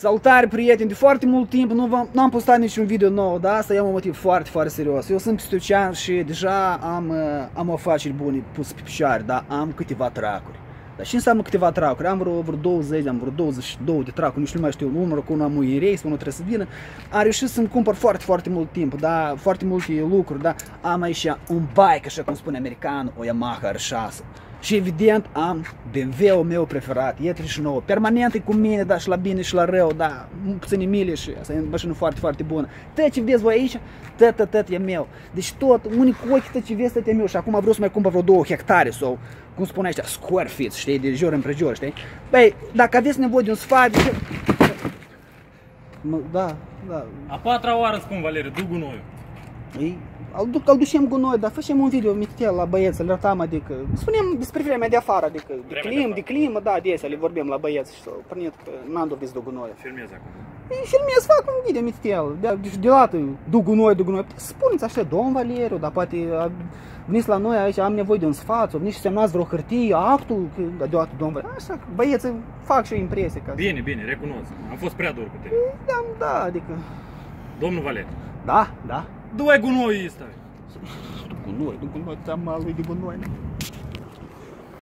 Salutare prieteni, de foarte mult timp nu, nu am postat niciun video nou, dar asta e un motiv foarte, foarte serios. Eu sunt pistocean și deja am, uh, am afaceri bune pus pe picioare, dar am câteva tracuri. Dar ce înseamnă câteva tracuri? Am vreo, vreo 20, am vreo 22 de tracuri, nici nu mai știu numărul, cu am uirei, spun trebuie să vină. Am reușit să-mi cumpăr foarte, foarte mult timp, da, foarte multe lucruri, da. Am aici un bike, așa cum spune americanul, o Yamaha R6. Și evident am BMW-ul meu preferat, E39, permanent e cu mine, da, și la bine și la rău, da, puține mile și asta e o mașină foarte, foarte bună. Tot ce vezi voi aici, tot, tot, tot e meu. Deci tot, unii cu ochii tot ce vezi, tot e meu și acum vreau să mai cumpăr vreo două hectare sau, cum spune ăștia, square feet, știi, de jur împrejur, știi? Băi, dacă aveți nevoie de un sfat, de... Da, da. A patra oară spun, Valeriu, du gunoiul. Ei, îl, duc, îl ducem cu noi, dar facem un video mitel la băieți, le arătam, adică, spunem despre vremea de afară, adică, de clim, de climă, da, de le vorbim la băieți și s-au pornit că n-am dorit de gunoi. Filmez acum. Ei, filmez, fac un video mitel, de, deci deodată, du gunoi, du gunoi, spuneți așa, domn Valeriu, dar poate veniți la noi aici, am nevoie de un sfat, sau nici semnați vreo hârtie, actul, că deodată, domn Valeriu, așa, băieți, fac și o impresie. Ca Bine, bine, recunosc, am fost prea dur cu tine. Da, da, adică... Domnul Valeriu. Da, da. Du-ai gunoiul ăsta. Du gunoi, du gunoi, te-am lui de gunoi.